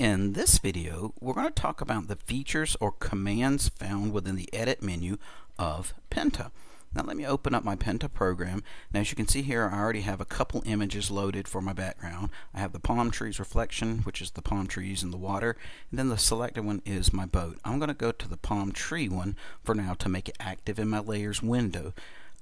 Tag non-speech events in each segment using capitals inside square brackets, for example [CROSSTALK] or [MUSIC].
In this video, we're going to talk about the features or commands found within the edit menu of Pinta. Now let me open up my Pinta program. Now as you can see here, I already have a couple images loaded for my background. I have the palm trees reflection, which is the palm trees in the water, and then the selected one is my boat. I'm going to go to the palm tree one for now to make it active in my layers window.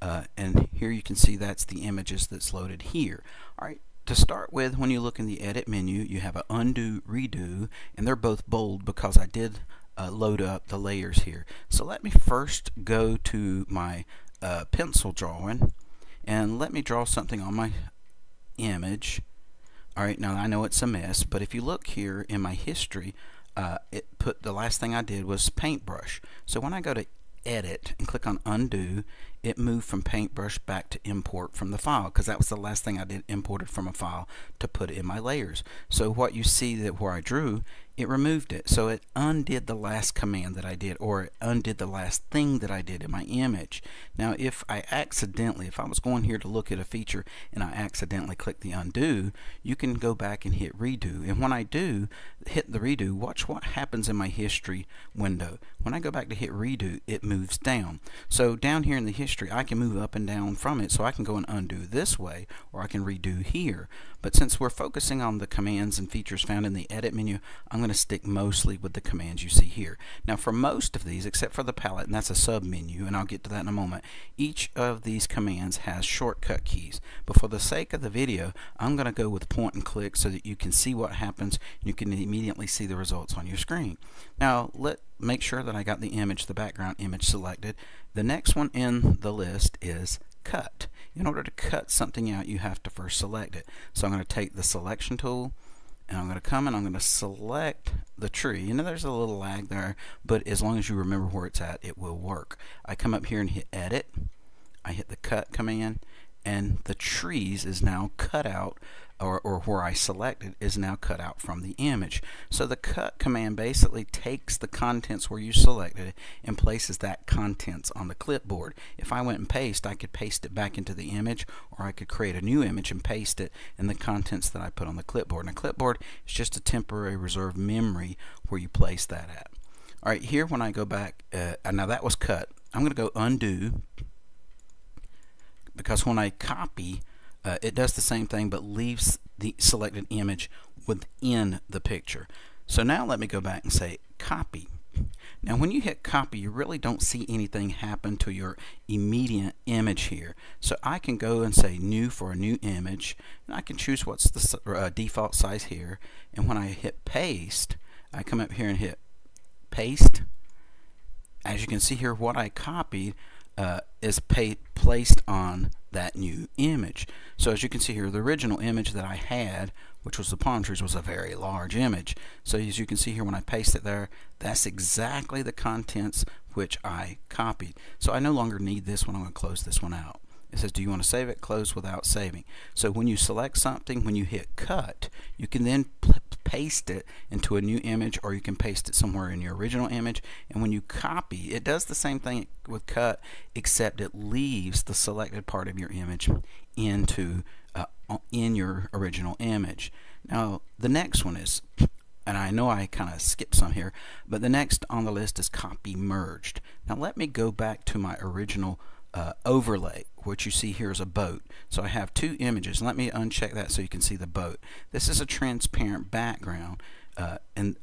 Uh, and here you can see that's the images that's loaded here. Alright, to start with, when you look in the edit menu, you have an undo, redo, and they're both bold because I did uh, load up the layers here. So let me first go to my uh, pencil drawing and let me draw something on my image. Alright, now I know it's a mess, but if you look here in my history, uh, it put the last thing I did was paintbrush. So when I go to edit and click on undo, it moved from paintbrush back to import from the file because that was the last thing I did imported from a file to put in my layers. So what you see that where I drew it removed it. So it undid the last command that I did or it undid the last thing that I did in my image. Now if I accidentally, if I was going here to look at a feature and I accidentally click the undo, you can go back and hit redo. And when I do hit the redo, watch what happens in my history window. When I go back to hit redo, it moves down. So down here in the history, I can move up and down from it. So I can go and undo this way or I can redo here. But since we're focusing on the commands and features found in the edit menu, I'm going to stick mostly with the commands you see here. Now for most of these, except for the palette, and that's a sub menu, and I'll get to that in a moment, each of these commands has shortcut keys. But for the sake of the video, I'm going to go with point and click so that you can see what happens you can immediately see the results on your screen. Now let make sure that I got the image, the background image selected. The next one in the list is cut. In order to cut something out, you have to first select it. So I'm going to take the selection tool, and I'm going to come and I'm going to select the tree. You know there's a little lag there, but as long as you remember where it's at, it will work. I come up here and hit edit. I hit the cut command and the trees is now cut out or, or where I selected is now cut out from the image. So the cut command basically takes the contents where you selected it and places that contents on the clipboard. If I went and paste, I could paste it back into the image or I could create a new image and paste it in the contents that I put on the clipboard. And a clipboard is just a temporary reserved memory where you place that at. Alright, here when I go back, uh, now that was cut. I'm going to go undo because when I copy uh, it does the same thing but leaves the selected image within the picture. So now let me go back and say copy. Now when you hit copy you really don't see anything happen to your immediate image here. So I can go and say new for a new image and I can choose what's the uh, default size here and when I hit paste I come up here and hit paste. As you can see here what I copied uh, is placed on that new image. So as you can see here, the original image that I had, which was the palm trees, was a very large image. So as you can see here, when I paste it there, that's exactly the contents which I copied. So I no longer need this one. I'm going to close this one out. It says, do you want to save it? Close without saving. So when you select something, when you hit cut, you can then paste it into a new image or you can paste it somewhere in your original image. And when you copy, it does the same thing with cut, except it leaves the selected part of your image into uh, in your original image. Now, the next one is and I know I kind of skipped some here, but the next on the list is copy merged. Now let me go back to my original uh, overlay. What you see here is a boat. So I have two images. Let me uncheck that so you can see the boat. This is a transparent background uh, and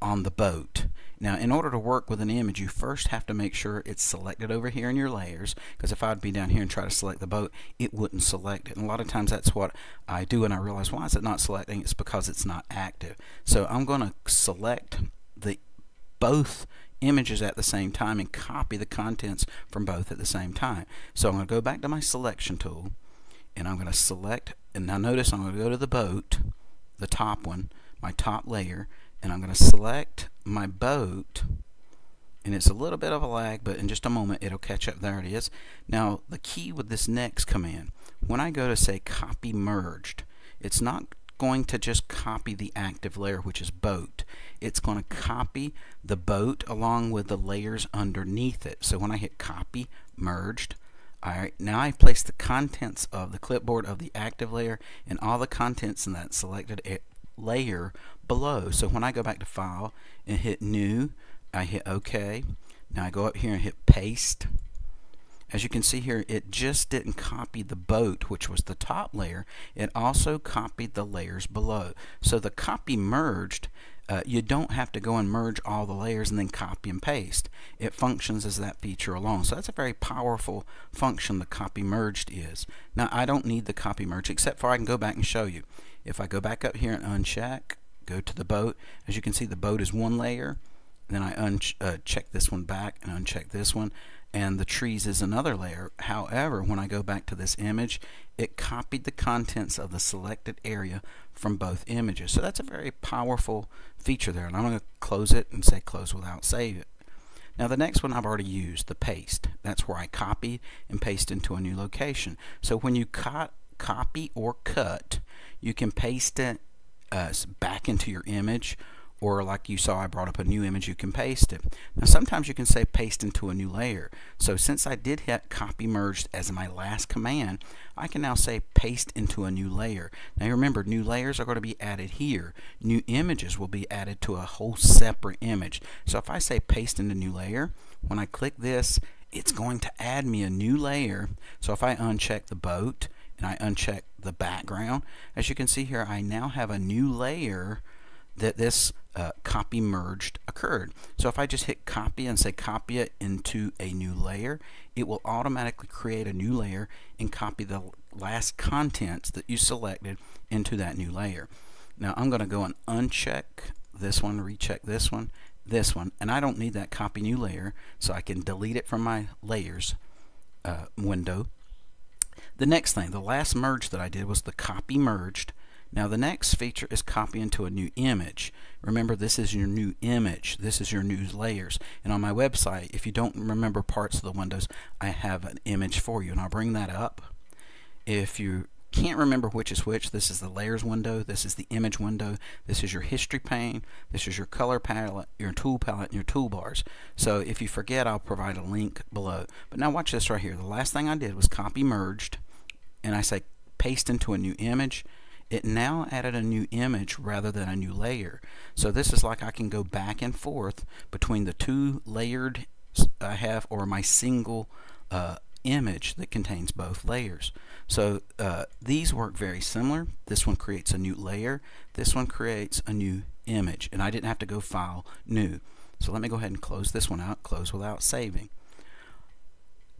on the boat. Now, in order to work with an image, you first have to make sure it's selected over here in your layers, because if I'd be down here and try to select the boat, it wouldn't select it. And a lot of times that's what I do, and I realize, why is it not selecting? It's because it's not active. So I'm going to select the both images at the same time and copy the contents from both at the same time. So I'm going to go back to my selection tool and I'm going to select and now notice I'm going to go to the boat the top one my top layer and I'm going to select my boat and it's a little bit of a lag but in just a moment it'll catch up there it is now the key with this next command when I go to say copy merged it's not going to just copy the active layer, which is boat. It's going to copy the boat along with the layers underneath it. So when I hit copy, merged, Alright, now I place the contents of the clipboard of the active layer and all the contents in that selected layer below. So when I go back to File and hit New, I hit OK. Now I go up here and hit Paste. As you can see here, it just didn't copy the boat, which was the top layer. It also copied the layers below. So the copy merged. Uh, you don't have to go and merge all the layers and then copy and paste. It functions as that feature alone. So that's a very powerful function the copy merged is. Now I don't need the copy merge except for I can go back and show you. If I go back up here and uncheck, go to the boat, as you can see the boat is one layer. Then I uncheck uh, this one back and uncheck this one and the trees is another layer. However, when I go back to this image, it copied the contents of the selected area from both images. So that's a very powerful feature there. And I'm going to close it and say close without save it. Now the next one I've already used, the paste. That's where I copy and paste into a new location. So when you co copy or cut, you can paste it uh, back into your image or like you saw I brought up a new image you can paste it. Now sometimes you can say paste into a new layer. So since I did hit copy merged as my last command I can now say paste into a new layer. Now remember new layers are going to be added here. New images will be added to a whole separate image. So if I say paste into new layer when I click this it's going to add me a new layer. So if I uncheck the boat and I uncheck the background as you can see here I now have a new layer that this uh, copy merged occurred. So if I just hit copy and say copy it into a new layer, it will automatically create a new layer and copy the last contents that you selected into that new layer. Now I'm going to go and uncheck this one, recheck this one, this one, and I don't need that copy new layer, so I can delete it from my layers uh, window. The next thing, the last merge that I did was the copy merged now the next feature is copy into a new image. Remember this is your new image. This is your new layers. And on my website, if you don't remember parts of the windows, I have an image for you and I'll bring that up. If you can't remember which is which, this is the layers window, this is the image window, this is your history pane, this is your color palette, your tool palette, and your toolbars. So if you forget, I'll provide a link below. But now watch this right here. The last thing I did was copy merged, and I say paste into a new image it now added a new image rather than a new layer. So this is like I can go back and forth between the two layered I have or my single uh, image that contains both layers. So uh, these work very similar. This one creates a new layer. This one creates a new image. And I didn't have to go file new. So let me go ahead and close this one out, close without saving.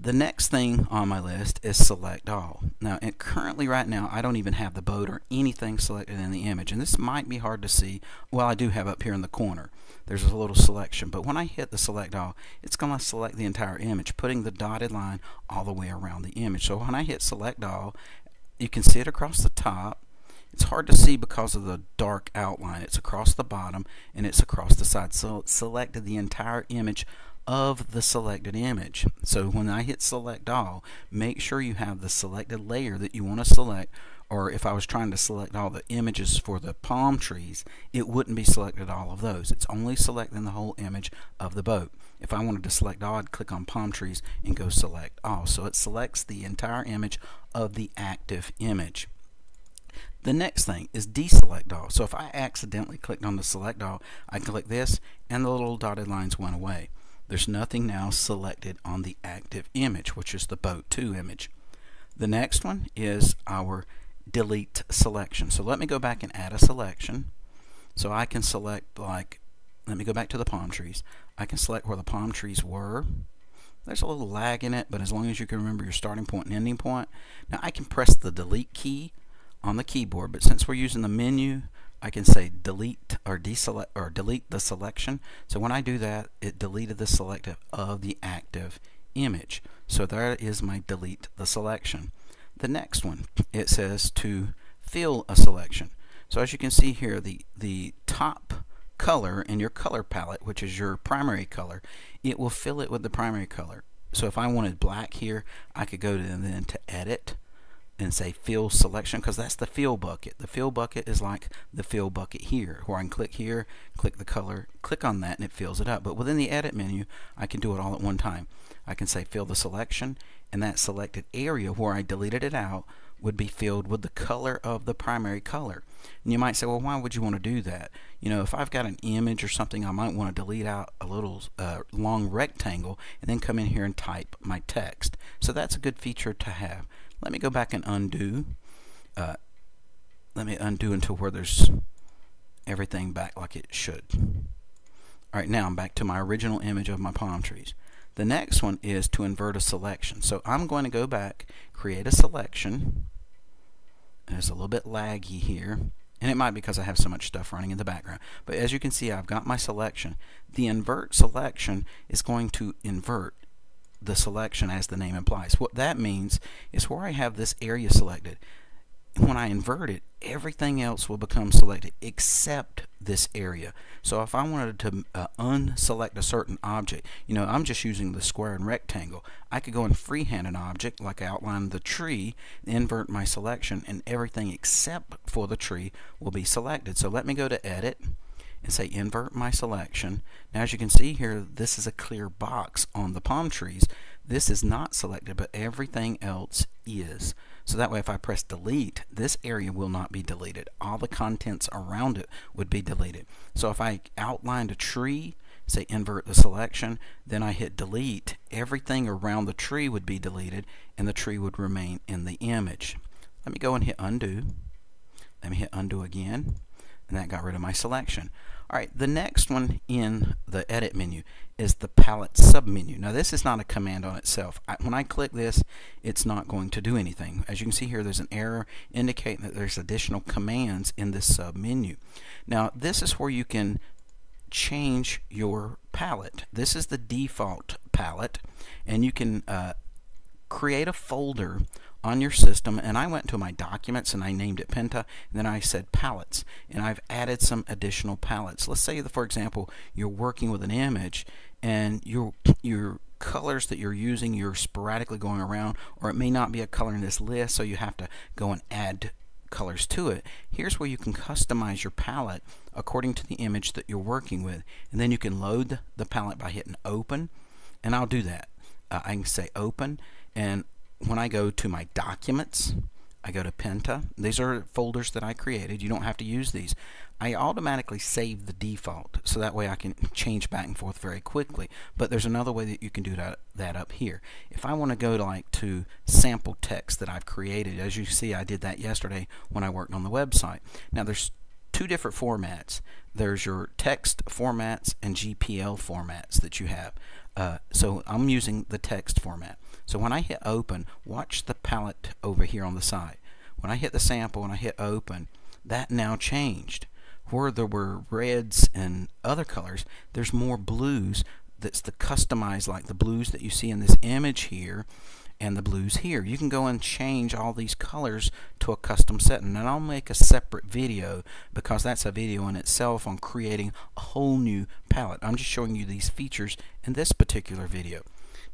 The next thing on my list is select all. Now, currently right now, I don't even have the boat or anything selected in the image. And this might be hard to see. Well, I do have up here in the corner. There's a little selection. But when I hit the select all, it's going to select the entire image, putting the dotted line all the way around the image. So when I hit select all, you can see it across the top. It's hard to see because of the dark outline. It's across the bottom and it's across the side. So it selected the entire image of the selected image. So when I hit select all, make sure you have the selected layer that you want to select or if I was trying to select all the images for the palm trees, it wouldn't be selected all of those. It's only selecting the whole image of the boat. If I wanted to select all, I'd click on palm trees and go select all. So it selects the entire image of the active image. The next thing is deselect all. So if I accidentally clicked on the select all, I click this and the little dotted lines went away. There's nothing now selected on the active image, which is the boat 2 image. The next one is our delete selection. So let me go back and add a selection. So I can select like, let me go back to the palm trees. I can select where the palm trees were. There's a little lag in it, but as long as you can remember your starting point and ending point. Now I can press the delete key on the keyboard, but since we're using the menu, I can say delete or deselect or delete the selection. So when I do that, it deleted the selective of the active image. So there is my delete the selection. The next one, it says to fill a selection. So as you can see here, the, the top color in your color palette, which is your primary color, it will fill it with the primary color. So if I wanted black here, I could go to then to edit and say fill selection because that's the fill bucket. The fill bucket is like the fill bucket here where I can click here, click the color, click on that and it fills it up. But within the edit menu I can do it all at one time. I can say fill the selection and that selected area where I deleted it out would be filled with the color of the primary color. And you might say, well, why would you want to do that? You know, if I've got an image or something, I might want to delete out a little uh, long rectangle and then come in here and type my text. So that's a good feature to have. Let me go back and undo. Uh, let me undo until where there's everything back like it should. Alright, now I'm back to my original image of my palm trees. The next one is to invert a selection. So I'm going to go back, create a selection. It's a little bit laggy here. And it might be because I have so much stuff running in the background. But as you can see, I've got my selection. The invert selection is going to invert the selection as the name implies. What that means is where I have this area selected, when I invert it, everything else will become selected except this area. So if I wanted to uh, unselect a certain object, you know, I'm just using the square and rectangle. I could go and freehand an object like I outlined the tree, invert my selection, and everything except for the tree will be selected. So let me go to Edit and say invert my selection. Now as you can see here, this is a clear box on the palm trees. This is not selected, but everything else is. So that way if I press delete, this area will not be deleted. All the contents around it would be deleted. So if I outlined a tree, say invert the selection, then I hit delete, everything around the tree would be deleted and the tree would remain in the image. Let me go and hit undo. Let me hit undo again and that got rid of my selection. Alright, the next one in the edit menu is the palette submenu. Now this is not a command on itself. I, when I click this, it's not going to do anything. As you can see here, there's an error indicating that there's additional commands in this submenu. Now this is where you can change your palette. This is the default palette, and you can uh, create a folder on your system and I went to my documents and I named it Pinta and then I said palettes and I've added some additional palettes. Let's say that for example you're working with an image and your your colors that you're using you're sporadically going around or it may not be a color in this list so you have to go and add colors to it. Here's where you can customize your palette according to the image that you're working with and then you can load the palette by hitting open and I'll do that. Uh, I can say open and when I go to my documents, I go to Pinta. These are folders that I created. You don't have to use these. I automatically save the default so that way I can change back and forth very quickly. But there's another way that you can do that, that up here. If I want to go to like to sample text that I've created, as you see I did that yesterday when I worked on the website. Now there's two different formats. There's your text formats and GPL formats that you have. Uh, so I'm using the text format. So when I hit open, watch the palette over here on the side. When I hit the sample and I hit open, that now changed. Where there were reds and other colors, there's more blues that's the customized like the blues that you see in this image here and the blues here. You can go and change all these colors to a custom setting. And I'll make a separate video because that's a video in itself on creating a whole new palette. I'm just showing you these features in this particular video.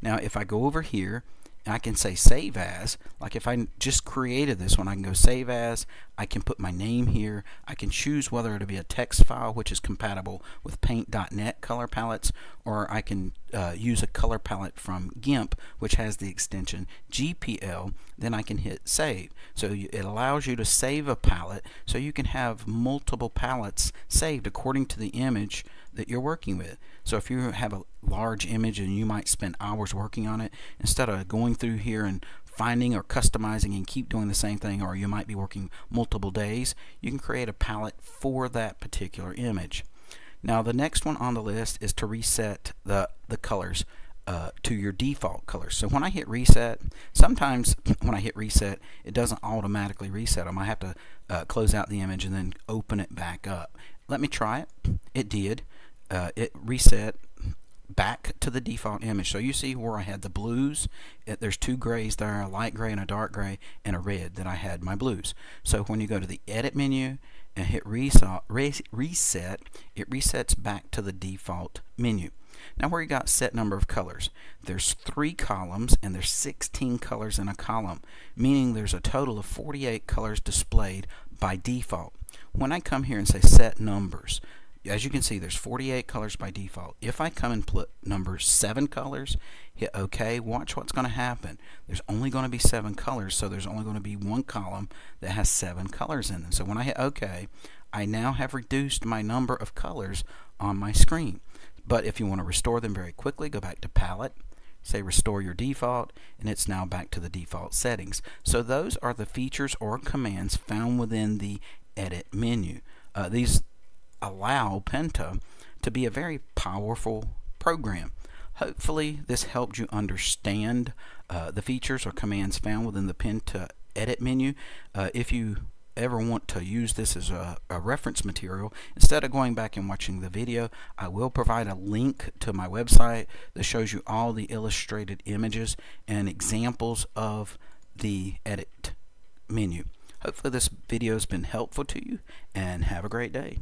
Now if I go over here I can say save as like if I just created this one I can go save as I can put my name here. I can choose whether it'll be a text file which is compatible with paint.net color palettes or I can uh, use a color palette from GIMP which has the extension GPL then I can hit save. So it allows you to save a palette so you can have multiple palettes saved according to the image that you're working with. So if you have a large image and you might spend hours working on it instead of going through here and finding or customizing and keep doing the same thing or you might be working multiple days you can create a palette for that particular image now the next one on the list is to reset the the colors uh, to your default colors. So when I hit reset, sometimes [CLEARS THROAT] when I hit reset, it doesn't automatically reset them. I have to uh, close out the image and then open it back up. Let me try it. It did. Uh, it reset back to the default image. So you see where I had the blues, there's two grays there, a light gray and a dark gray, and a red that I had my blues. So when you go to the edit menu and hit reset it resets back to the default menu. Now where you got set number of colors, there's three columns and there's 16 colors in a column, meaning there's a total of 48 colors displayed by default. When I come here and say set numbers, as you can see, there's 48 colors by default. If I come and put number 7 colors, hit OK, watch what's going to happen. There's only going to be 7 colors, so there's only going to be one column that has 7 colors in them. So when I hit OK, I now have reduced my number of colors on my screen. But if you want to restore them very quickly, go back to Palette, say restore your default, and it's now back to the default settings. So those are the features or commands found within the Edit menu. Uh, these allow Pinta to be a very powerful program. Hopefully this helped you understand uh, the features or commands found within the Pinta edit menu. Uh, if you ever want to use this as a, a, reference material, instead of going back and watching the video, I will provide a link to my website that shows you all the illustrated images and examples of the edit menu. Hopefully this video has been helpful to you and have a great day.